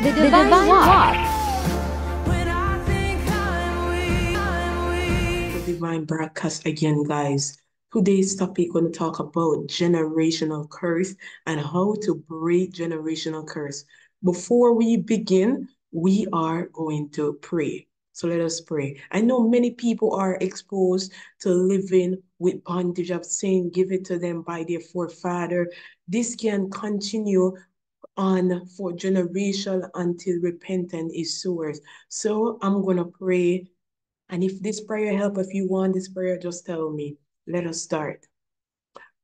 The Divine, Divine Walk. The Divine Broadcast again, guys. Today's topic, going to talk about generational curse and how to break generational curse. Before we begin, we are going to pray. So let us pray. I know many people are exposed to living with bondage of sin given to them by their forefather. This can continue on for generation until repentance is source. So I'm gonna pray. And if this prayer help, if you want this prayer, just tell me. Let us start.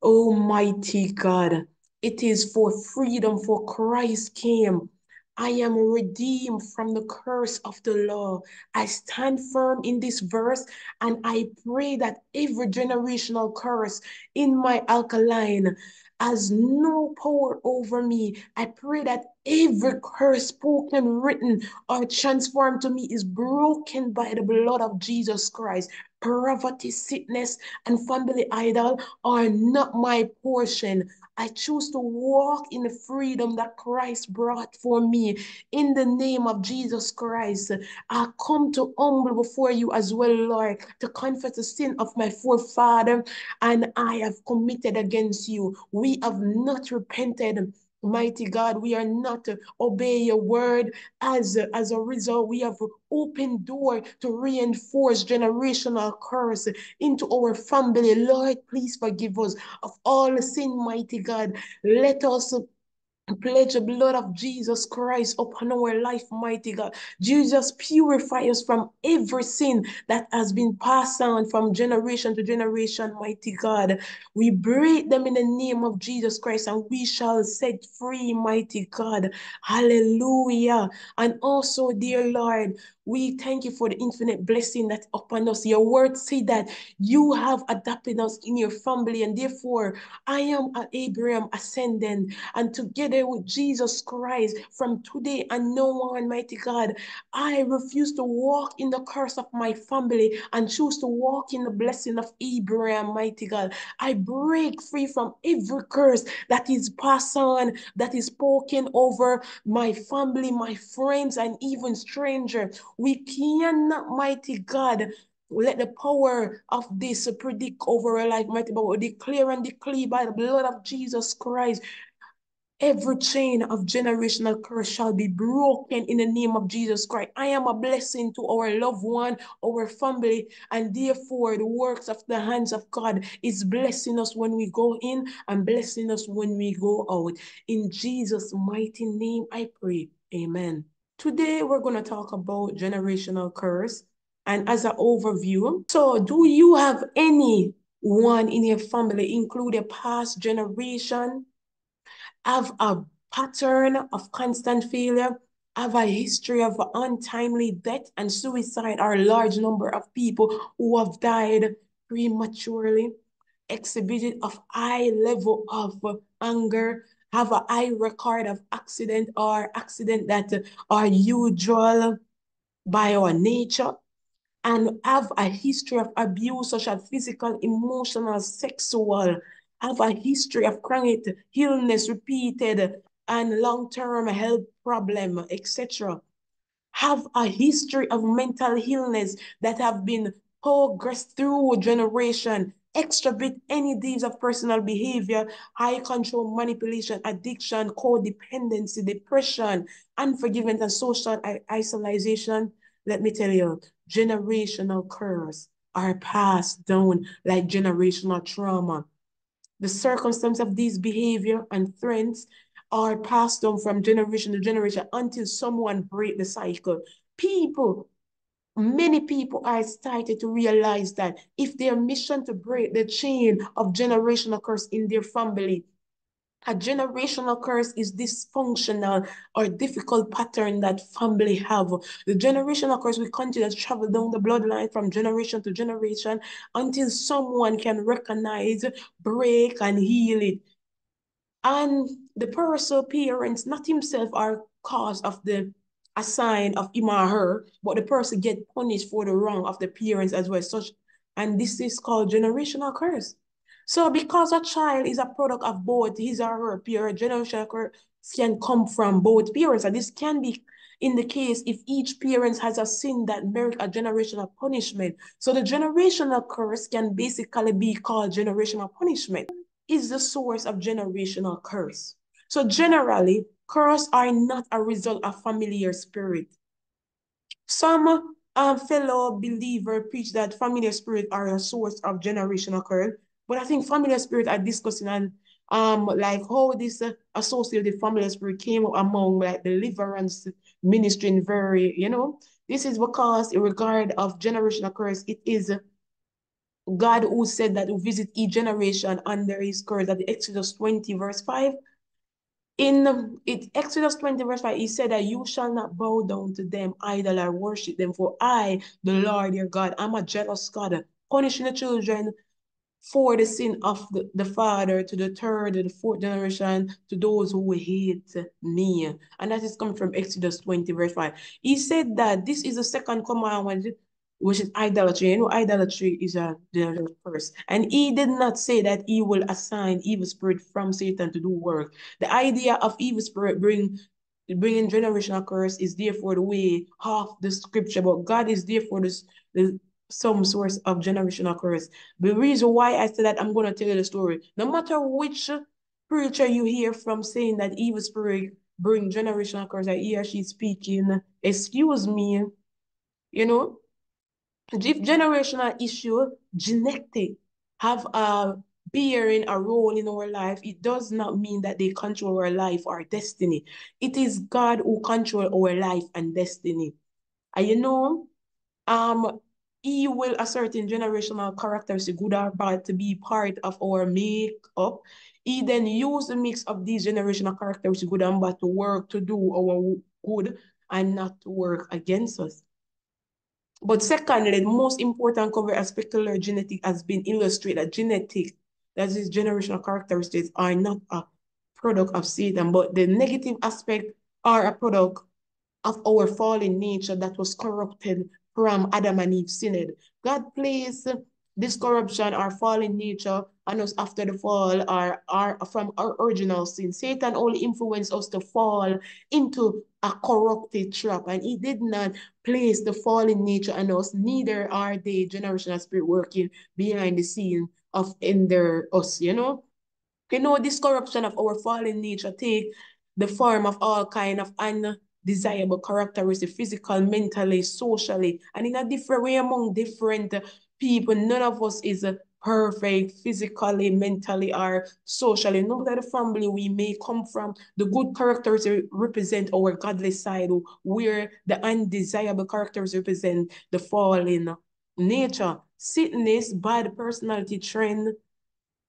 Almighty God, it is for freedom for Christ came. I am redeemed from the curse of the law. I stand firm in this verse and I pray that every generational curse in my alkaline has no power over me. I pray that every curse spoken, written, or transformed to me is broken by the blood of Jesus Christ. Poverty, sickness, and family idol are not my portion. I choose to walk in the freedom that Christ brought for me. In the name of Jesus Christ, I come to humble before you as well, Lord, to confess the sin of my forefather, and I have committed against you. We have not repented Mighty God, we are not to obey your word. As, as a result, we have opened door to reinforce generational curse into our family. Lord, please forgive us of all sin, mighty God. Let us Pledge the blood of Jesus Christ upon our life, mighty God. Jesus, purify us from every sin that has been passed on from generation to generation, mighty God. We break them in the name of Jesus Christ and we shall set free, mighty God. Hallelujah. And also, dear Lord, we thank you for the infinite blessing that's upon us. Your word say that you have adopted us in your family, and therefore I am an Abraham ascendant, and together with Jesus Christ from today and no one, mighty God, I refuse to walk in the curse of my family and choose to walk in the blessing of Abraham, mighty God. I break free from every curse that is passed on, that is spoken over my family, my friends, and even stranger. we cannot, mighty God, let the power of this predict over our life, mighty God. We declare and declare by the blood of Jesus Christ. Every chain of generational curse shall be broken in the name of Jesus Christ. I am a blessing to our loved one, our family, and therefore the works of the hands of God is blessing us when we go in and blessing us when we go out. In Jesus' mighty name, I pray. Amen. Today, we're going to talk about generational curse and as an overview. So, do you have any one in your family, include a past generation, have a pattern of constant failure, have a history of untimely death and suicide, or a large number of people who have died prematurely, exhibited of high level of anger, have a high record of accident or accident that are usual by our nature. And have a history of abuse such as physical, emotional, sexual, have a history of chronic illness repeated and long-term health problem, etc. Have a history of mental illness that have been progressed through generation exhibit any deeds of personal behavior, high control, manipulation, addiction, codependency, depression, unforgiveness, and social isolation, let me tell you, generational curse are passed down like generational trauma. The circumstance of these behavior and trends are passed down from generation to generation until someone break the cycle. People many people are starting to realize that if their mission to break the chain of generational curse in their family, a generational curse is dysfunctional or difficult pattern that family have. The generational curse will continue to travel down the bloodline from generation to generation until someone can recognize, break, and heal it. And the person, parents, not himself, are cause of the a sign of him or her, but the person get punished for the wrong of the parents as well. Such, and this is called generational curse. So because a child is a product of both his or her parent, generational curse can come from both parents. And this can be in the case if each parent has a sin that merit a generational punishment. So the generational curse can basically be called generational punishment. Is the source of generational curse. So generally, curses are not a result of familiar spirit. Some um, fellow believer preach that familiar spirit are a source of generational curse. But I think familiar spirit are discussing and um like how this uh, associated familiar spirit came among like deliverance ministry in very, you know. This is because in regard of generational curse, it is God who said that who visit each generation under his curse at the Exodus 20 verse 5. In it, Exodus 20 verse 5, he said that you shall not bow down to them, idol or worship them, for I, the Lord your God, I'm a jealous God, punishing the children for the sin of the, the father to the third and fourth generation to those who hate me. And that is coming from Exodus 20, verse 5. He said that this is the second commandment, which is idolatry. You know, idolatry is a first. And he did not say that he will assign evil spirit from Satan to do work. The idea of evil spirit bring bringing generational curse is therefore the way half the scripture, but God is therefore this some source of generational curse. The reason why I said that I'm going to tell you the story. No matter which preacher you hear from saying that evil spirit bring generational curse, that he or she speaking, excuse me, you know, if generational issue, genetic, have a bearing a role in our life, it does not mean that they control our life or destiny. It is God who control our life and destiny. And you know, um, he will a certain generational characteristic, good or bad, to be part of our makeup. He then use the mix of these generational characteristics, good and bad, to work to do our good and not to work against us. But secondly, the most important cover aspect of genetic has been illustrated. that Genetic, that is generational characteristics, are not a product of Satan, but the negative aspect are a product of our fallen nature that was corrupted from Adam and Eve sinned. God placed this corruption or fallen nature on us after the fall or, or from our original sin. Satan only influenced us to fall into a corrupted trap and he did not place the fallen nature on us, neither are they generational spirit working behind the scene of in their us, you know? You know, this corruption of our fallen nature take the form of all kind of un desirable characteristics, physical, mentally, socially, and in a different way among different people. None of us is perfect physically, mentally, or socially. No matter the family we may come from, the good characters represent our godly side, where the undesirable characters represent the fallen nature. Sickness, bad personality trend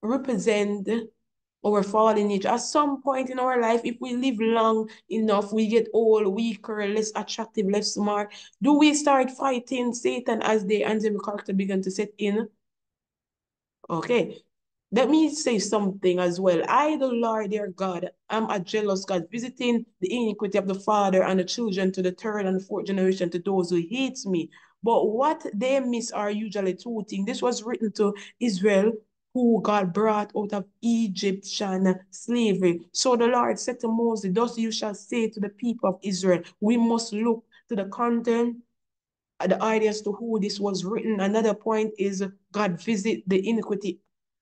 represent our fallen nature. At some point in our life, if we live long enough, we get old, weaker, less attractive, less smart. Do we start fighting Satan as the angelic character begin to set in? Okay. Let me say something as well. I, the Lord, their God, am a jealous God, visiting the iniquity of the father and the children to the third and fourth generation to those who hate me. But what they miss are usually two things. This was written to Israel who God brought out of Egyptian slavery. So the Lord said to Moses, Thus you shall say to the people of Israel, we must look to the content, the ideas to who this was written. Another point is God visit the iniquity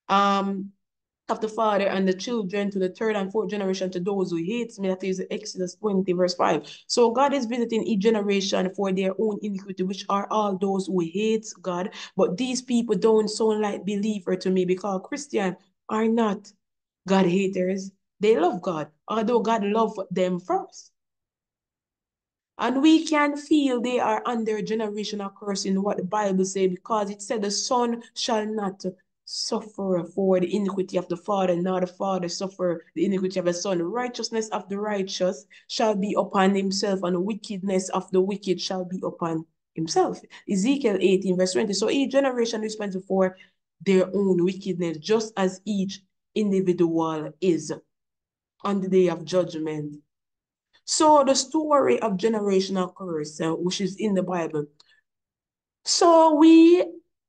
um, of the father and the children to the third and fourth generation to those who hate me. That is Exodus 20, verse 5. So God is visiting each generation for their own iniquity, which are all those who hate God. But these people don't sound like believer to me because Christians are not God haters. They love God, although God loved them first. And we can feel they are under generational curse in what the Bible says because it said the son shall not suffer for the iniquity of the father, nor the father suffer the iniquity of the son. The righteousness of the righteous shall be upon himself, and the wickedness of the wicked shall be upon himself. Ezekiel 18, verse 20. So each generation responsible for their own wickedness, just as each individual is on the day of judgment. So the story of generational curse, uh, which is in the Bible. So we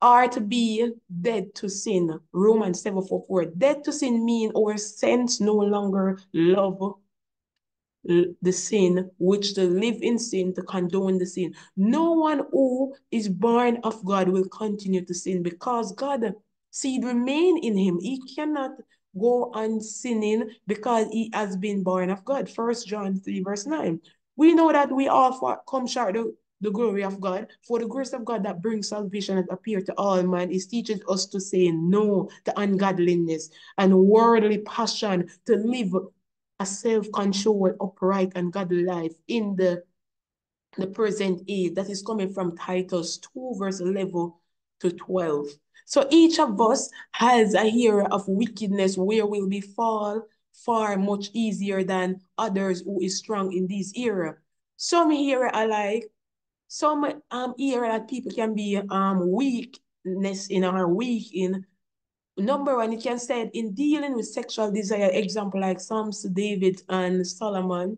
are to be dead to sin. Romans 7 4, 4. Dead to sin mean our sense no longer love the sin, which to live in sin, to condone the sin. No one who is born of God will continue to sin because God seed remain in him. He cannot go on sinning because he has been born of God. First John 3 verse 9. We know that we all come short of the glory of God. For the grace of God that brings salvation and appear to all man is teaching us to say no to ungodliness and worldly passion, to live a self-controlled, upright, and godly life in the, the present age. That is coming from Titus 2, verse 11 to 12. So each of us has a era of wickedness where we'll be fall far much easier than others who is strong in this era. Some here are like, some um era that people can be um weakness in or weak in number one, it can say in dealing with sexual desire, example like Psalms, David, and Solomon.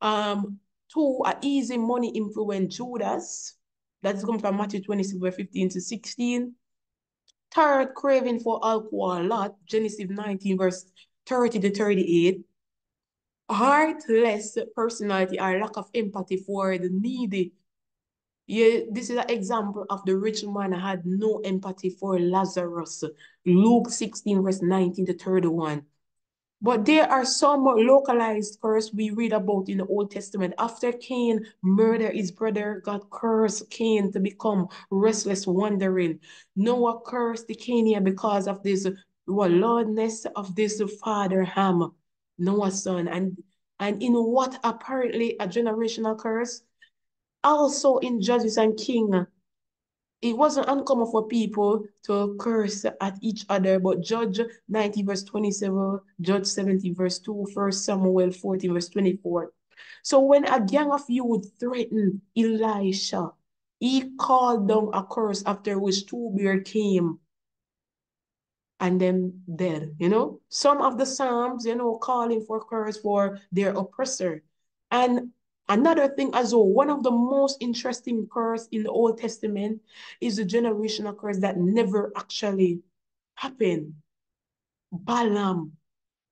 Um, two, a easy money influence Judas. That's coming from Matthew 26, verse 15 to 16. Third, craving for alcohol a lot, Genesis 19, verse 30 to 38. Heartless personality or lack of empathy for the needy yeah, this is an example of the rich man had no empathy for Lazarus. Luke 16, verse 19 to 31. But there are some localized curse we read about in the Old Testament. After Cain murdered his brother, God cursed Cain to become restless, wandering. Noah cursed the Canaanite because of this lordness of this father Ham, Noah's son. And, and in what apparently a generational curse, also in Judges and King, it wasn't uncommon for people to curse at each other, but Judge 90 verse 27, Judge 70 verse 2, 1 Samuel 14 verse 24. So when a gang of youth threatened Elisha, he called down a curse after which two bear came and then dead, you know? Some of the Psalms, you know, calling for curse for their oppressor. And Another thing as well, one of the most interesting curse in the Old Testament is the generational curse that never actually happened. Balaam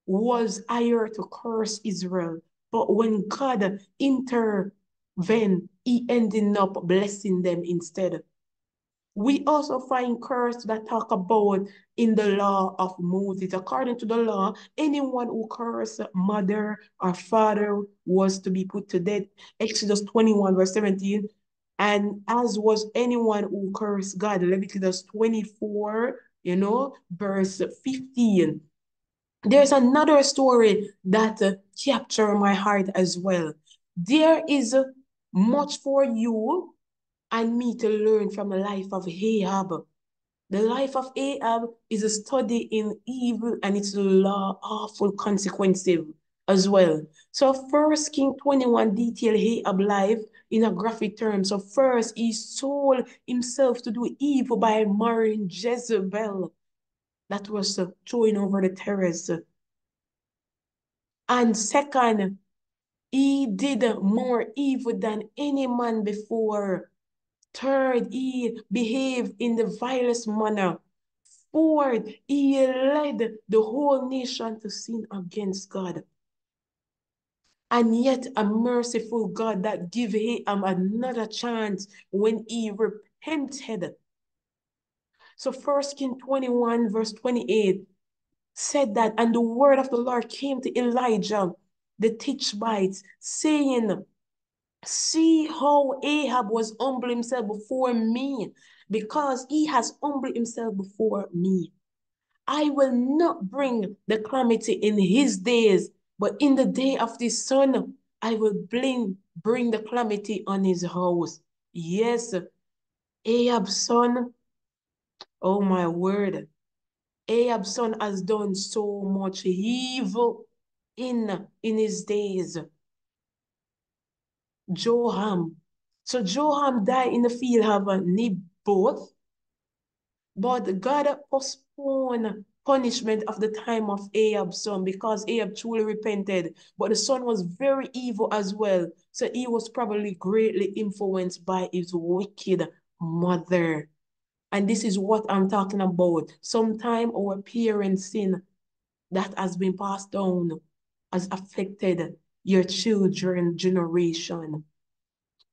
was hired to curse Israel, but when God intervened, he ended up blessing them instead. We also find curse that talk about in the law of Moses. According to the law, anyone who cursed mother or father was to be put to death. Exodus 21 verse 17. And as was anyone who cursed God, Leviticus 24, you know, verse 15. There's another story that uh, captured my heart as well. There is much for you and me to learn from the life of Ahab. The life of Ahab is a study in evil and its law awful consequences as well. So first King 21 detail Ahab life in a graphic term. So first he sold himself to do evil by marrying Jezebel. That was uh, throwing over the terrace. And second, he did more evil than any man before. Third, he behaved in the vilest manner. Fourth, he led the whole nation to sin against God. And yet a merciful God that gave him um, another chance when he repented. So First King 21 verse 28 said that, and the word of the Lord came to Elijah, the Tishbite, saying, See how Ahab was humble himself before me because he has humbled himself before me. I will not bring the calamity in his days, but in the day of the son, I will bring, bring the calamity on his house. Yes, Ahab's son, oh my word, Ahab's son has done so much evil in, in his days. Joram. So Joram died in the field of Naboth, but God postponed punishment of the time of Ahab's son because Ahab truly repented. But the son was very evil as well. So he was probably greatly influenced by his wicked mother. And this is what I'm talking about. Sometime our parents' sin that has been passed down has affected your children generation.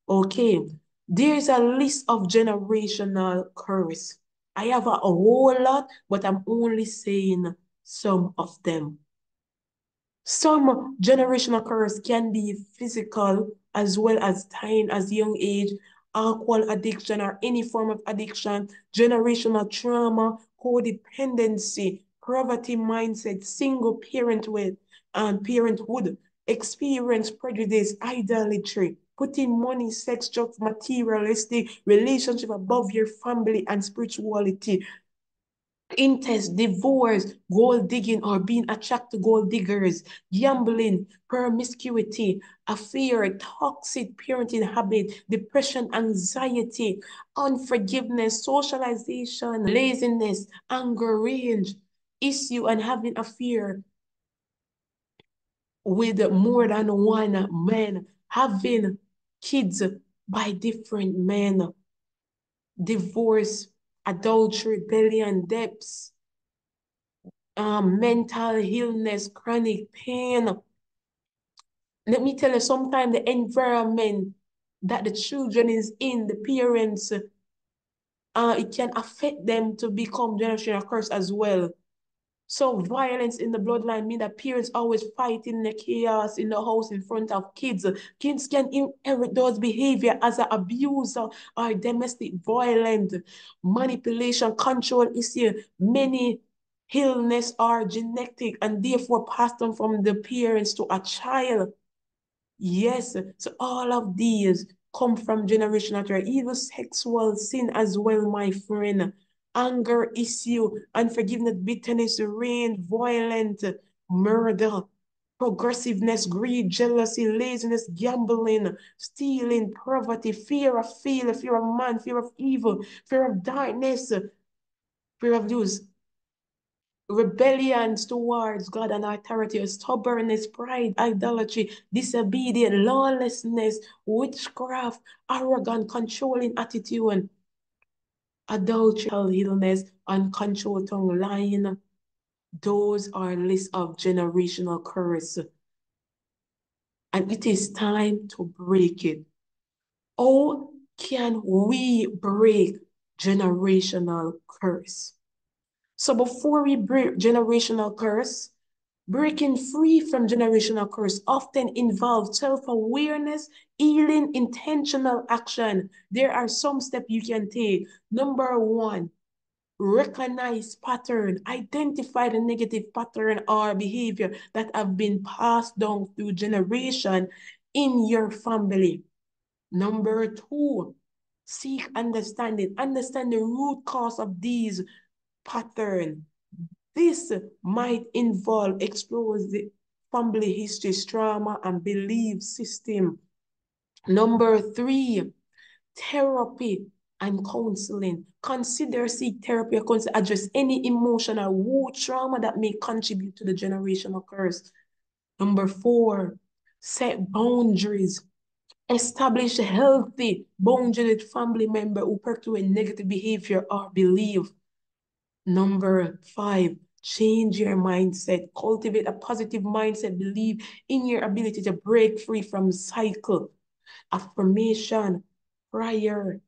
Okay, there's a list of generational curse. I have a, a whole lot, but I'm only saying some of them. Some generational curse can be physical as well as time as young age, alcohol addiction or any form of addiction, generational trauma, codependency, poverty mindset, single parenthood, and parenthood, experience prejudice, idolatry, putting money, sex, drugs, materialistic relationship above your family and spirituality, incest, divorce, gold digging or being attracted to gold diggers, gambling, promiscuity, affair, toxic parenting habit, depression, anxiety, unforgiveness, socialization, laziness, anger range, issue and having a fear with more than one man, having kids by different men, divorce, adultery, rebellion, debts, um, mental illness, chronic pain. Let me tell you, sometimes the environment that the children is in, the parents, uh, it can affect them to become generational curse as well. So violence in the bloodline mean that parents always fighting in the chaos in the house in front of kids. Kids can inherit those behavior as an abuser or domestic violence, manipulation, control issue. Many illness are genetic and therefore passed on from the parents to a child. Yes, so all of these come from generational trauma, even sexual sin as well, my friend anger issue, unforgiveness, bitterness, rage, violent, murder, progressiveness, greed, jealousy, laziness, gambling, stealing, poverty, fear of failure, fear of man, fear of evil, fear of darkness, fear of lose, rebellions towards God and authority, stubbornness, pride, idolatry, disobedience, lawlessness, witchcraft, arrogant, controlling attitude, adultery, illness, uncontrolled tongue, lying. Those are lists of generational curse. And it is time to break it. How can we break generational curse? So before we break generational curse, breaking free from generational curse often involves self-awareness, healing, intentional action. There are some steps you can take. Number one, recognize pattern, identify the negative pattern or behavior that have been passed down through generation in your family. Number two, seek understanding, understand the root cause of these pattern. This might involve exploring the family history, trauma, and belief system. Number three, therapy and counseling. Consider seek therapy or consider address any emotional wound trauma that may contribute to the generational curse. Number four, set boundaries. Establish healthy boundary with family member who perpetuate negative behavior or belief. Number five, change your mindset. Cultivate a positive mindset. Believe in your ability to break free from cycle. Affirmation, prayer,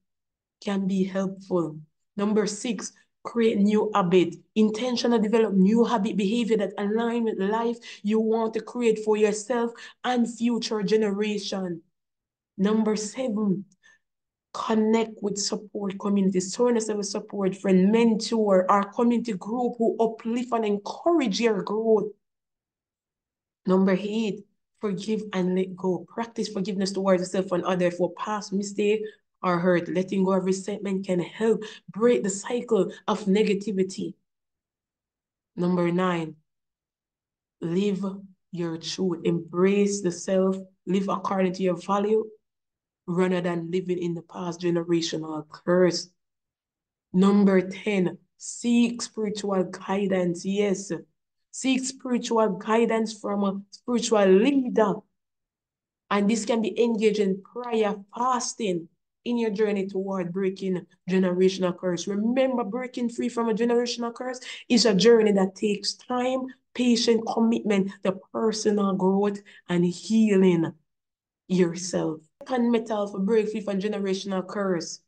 can be helpful. Number six, create new habit. Intentional develop new habit behavior that align with life you want to create for yourself and future generation. Number seven, connect with support communities. Surround yourself with support friend, mentor, our community group who uplift and encourage your growth. Number eight, forgive and let go. Practice forgiveness towards yourself and others for past mistake or hurt. Letting go of resentment can help break the cycle of negativity. Number nine, live your truth. Embrace the self. Live according to your value rather than living in the past generational curse. Number 10, seek spiritual guidance. Yes, seek spiritual guidance from a spiritual leader. And this can be engaged in prayer, fasting, in your journey toward breaking generational curse. Remember, breaking free from a generational curse is a journey that takes time, patient commitment, the personal growth, and healing yourself. Second method for break free from generational curse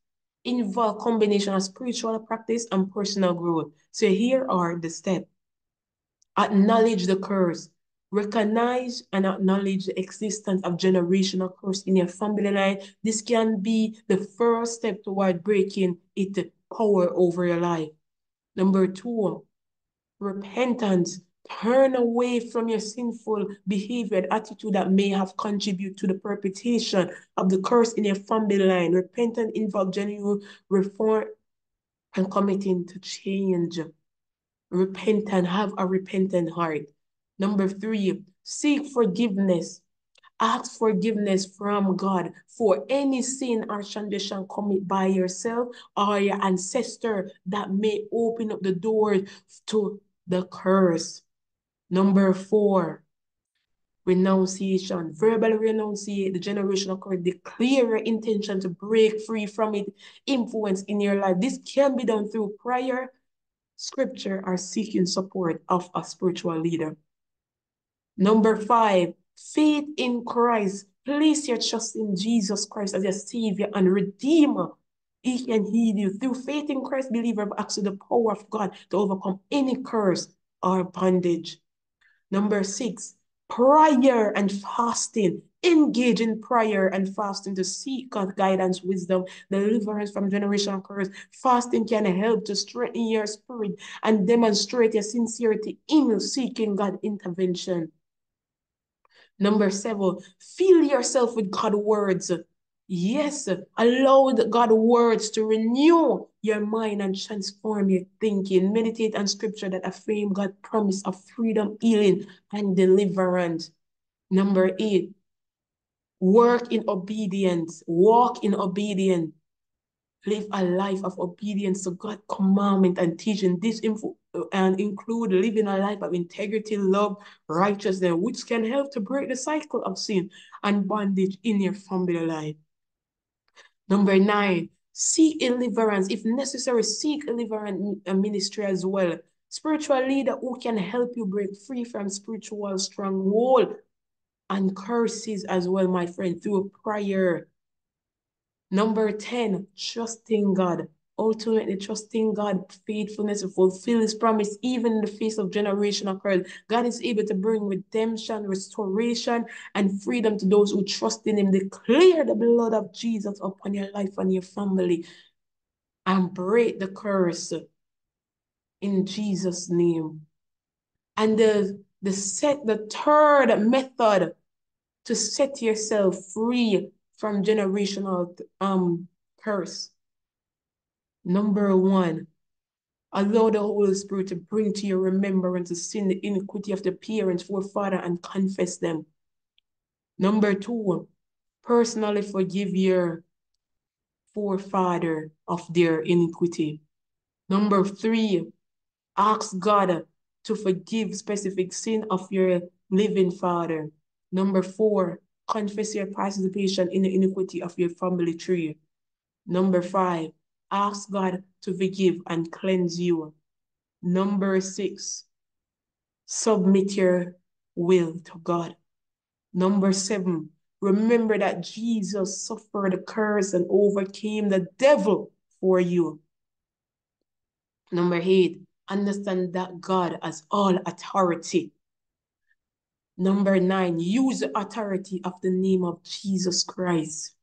involve combination of spiritual practice and personal growth. So here are the steps. Acknowledge the curse. Recognize and acknowledge the existence of generational curse in your family line. This can be the first step toward breaking its power over your life. Number two, repentance. Turn away from your sinful behavior and attitude that may have contributed to the perpetuation of the curse in your family line. Repentance involves genuine reform and committing to change. Repentant, have a repentant heart. Number three, seek forgiveness. Ask forgiveness from God for any sin or transgression committed by yourself or your ancestor that may open up the door to the curse. Number four, renunciation. Verbal renunciate the generational curse. Declare your intention to break free from it influence in your life. This can be done through prayer, scripture, or seeking support of a spiritual leader. Number five, faith in Christ. Place your trust in Jesus Christ as your Savior and Redeemer. He can heal you. Through faith in Christ, believer access the power of God to overcome any curse or bondage. Number six, prayer and fasting. Engage in prayer and fasting to seek God's guidance, wisdom, deliverance from generational curse. Fasting can help to strengthen your spirit and demonstrate your sincerity in seeking God intervention. Number seven, fill yourself with God's words. Yes, allow God's words to renew your mind and transform your thinking. Meditate on scripture that affirm God's promise of freedom, healing, and deliverance. Number eight, work in obedience. Walk in obedience. Live a life of obedience to God's commandment and teaching. This info uh, and include living a life of integrity, love, righteousness, which can help to break the cycle of sin and bondage in your family life. Number nine, seek deliverance. If necessary, seek a deliverance ministry as well. Spiritual leader who can help you break free from spiritual stronghold and curses as well, my friend, through prayer. Number 10, trusting God. Ultimately, trusting God, faithfulness to fulfill his promise, even in the face of generational curse. God is able to bring redemption, restoration, and freedom to those who trust in him. Declare the blood of Jesus upon your life and your family and break the curse in Jesus' name. And the, the set the third method to set yourself free from generational um curse Number one, allow the Holy Spirit to bring to your remembrance the sin, the iniquity of the parents, forefather, and confess them. Number two, personally forgive your forefather of their iniquity. Number three, ask God to forgive specific sin of your living father. Number four, confess your participation in the iniquity of your family tree. Number five, ask God to forgive and cleanse you. Number six, submit your will to God. Number seven, remember that Jesus suffered the curse and overcame the devil for you. Number eight, understand that God has all authority. Number nine, use the authority of the name of Jesus Christ.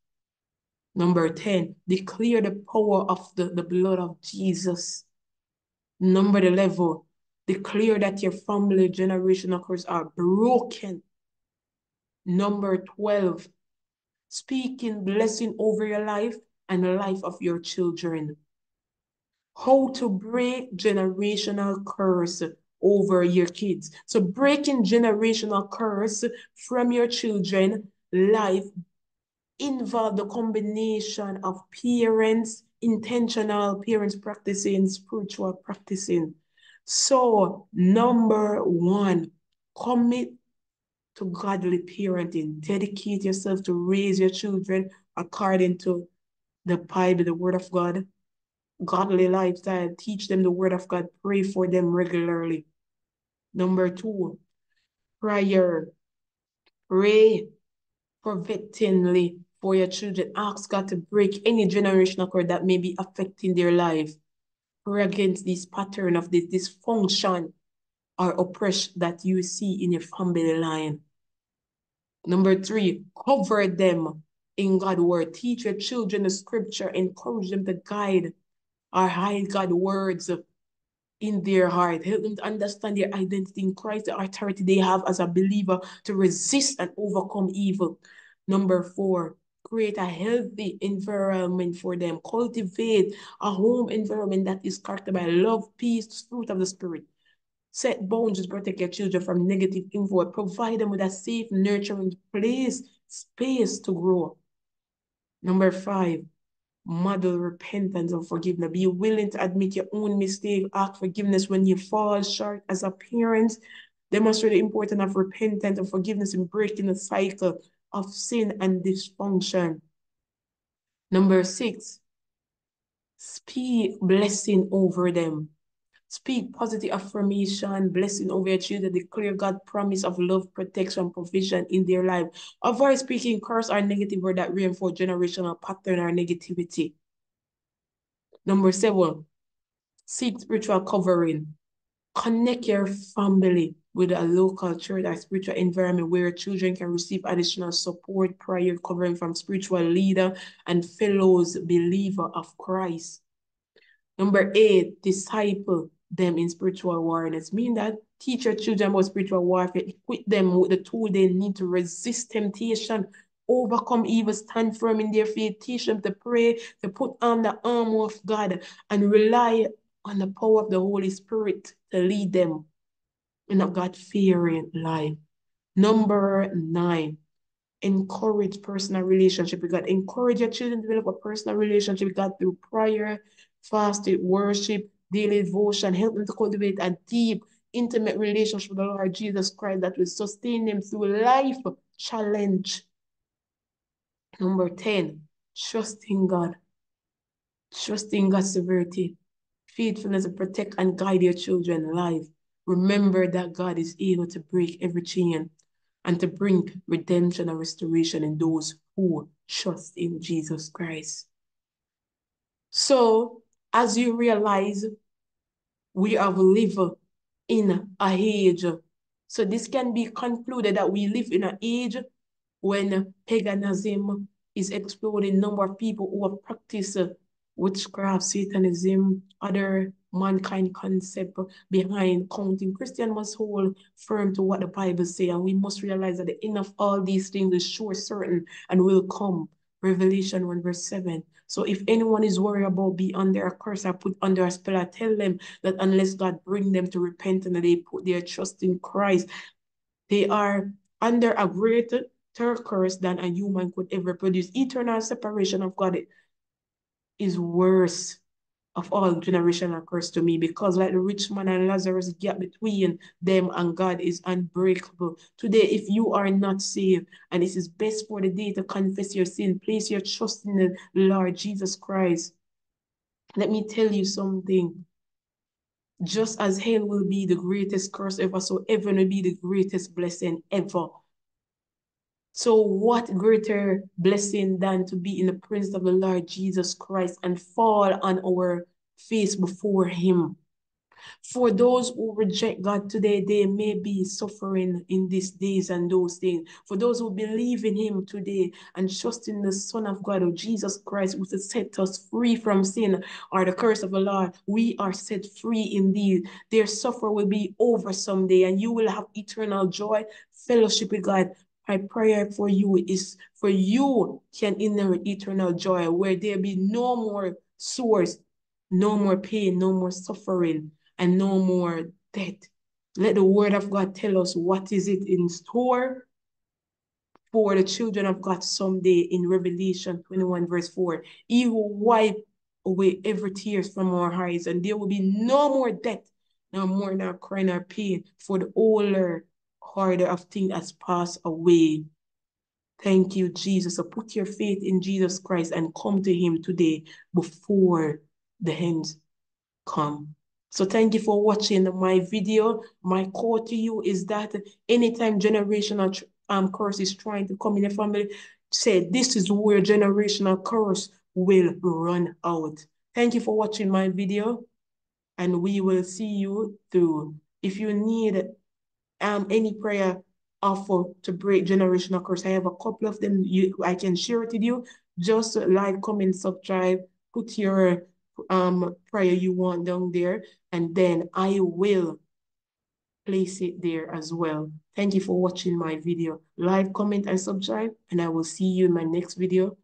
Number 10, declare the power of the, the blood of Jesus. Number 11, declare that your family generational curses are broken. Number 12, speaking blessing over your life and the life of your children. How to break generational curse over your kids. So breaking generational curse from your children life involve the combination of parents, intentional parents practicing, spiritual practicing. So number one, commit to godly parenting. Dedicate yourself to raise your children according to the Bible, the Word of God, godly lifestyle, teach them the Word of God, pray for them regularly. Number two, prayer. Pray fervently for your children. Ask God to break any generational cord that may be affecting their life. Pray against this pattern of this dysfunction or oppression that you see in your family line. Number three, cover them in God's word. Teach your children the scripture. Encourage them to guide or hide God's words in their heart. Help them to understand their identity in Christ, the authority they have as a believer to resist and overcome evil. Number four, create a healthy environment for them. Cultivate a home environment that is characterized by love, peace, fruit of the Spirit. Set boundaries, protect your children from negative influence. Provide them with a safe, nurturing place, space to grow. Number five, model repentance and forgiveness. Be willing to admit your own mistake, ask forgiveness when you fall short as a parent. Demonstrate the importance of repentance and forgiveness in breaking the cycle of sin and dysfunction. Number six, speak blessing over them. Speak positive affirmation, blessing over your children, declare God promise of love, protection, provision in their life. Avoid speaking curse or negative word that reinforce generational pattern or negativity. Number seven, seek spiritual covering. Connect your family with a local church a spiritual environment where children can receive additional support, prayer covering from spiritual leader and fellows believer of Christ. Number eight, disciple them in spiritual awareness. Mean that teach your children about spiritual warfare, equip them with the tool they need to resist temptation, overcome evil, stand firm in their faith, teach them to pray, to put on the armor of God, and rely on the power of the Holy Spirit to lead them in a God-fearing life. Number nine, encourage personal relationship with God. Encourage your children to develop a personal relationship with God through prayer, fasting, worship, daily devotion, help them to cultivate a deep, intimate relationship with the Lord Jesus Christ that will sustain them through life challenge. Number 10, trusting God. Trusting God's severity, faithfulness to protect and guide your children life. Remember that God is able to break every chain and to bring redemption and restoration in those who trust in Jesus Christ. So, as you realize we have lived in a age. So this can be concluded that we live in an age when paganism is exploding. Number of people who have practiced witchcraft, Satanism, other mankind concept behind counting. Christian must hold firm to what the Bible say, and we must realize that the end of all these things is sure certain and will come. Revelation 1 verse 7. So if anyone is worried about be under a curse or put under a spell, I tell them that unless God bring them to repent and they put their trust in Christ, they are under a greater curse than a human could ever produce. Eternal separation of God is worse of all generation curse to me because like the rich man and Lazarus the gap between them and God is unbreakable. Today, if you are not saved and it is best for the day to confess your sin, place your trust in the Lord Jesus Christ. Let me tell you something. Just as hell will be the greatest curse ever, so heaven will be the greatest blessing ever. So what greater blessing than to be in the presence of the Lord Jesus Christ and fall on our face before him. For those who reject God today, they may be suffering in these days and those days. For those who believe in him today and trust in the Son of God, or Jesus Christ, who has set us free from sin or the curse of the Lord, we are set free indeed. Their suffer will be over someday and you will have eternal joy, fellowship with God, my prayer for you is for you can inherit eternal joy where there be no more source, no more pain, no more suffering, and no more death. Let the word of God tell us what is it in store for the children of God someday in Revelation 21 verse 4. He will wipe away every tears from our eyes and there will be no more death, no more nor crying or pain for the older order of things has passed away. Thank you, Jesus. So put your faith in Jesus Christ and come to him today before the end come. So thank you for watching my video. My call to you is that anytime generational um, curse is trying to come in your family, say this is where generational curse will run out. Thank you for watching my video and we will see you through. If you need um, any prayer offer to break generational curse, I have a couple of them you I can share it with you. Just like, comment, subscribe, put your um prayer you want down there, and then I will place it there as well. Thank you for watching my video. Like, comment, and subscribe, and I will see you in my next video.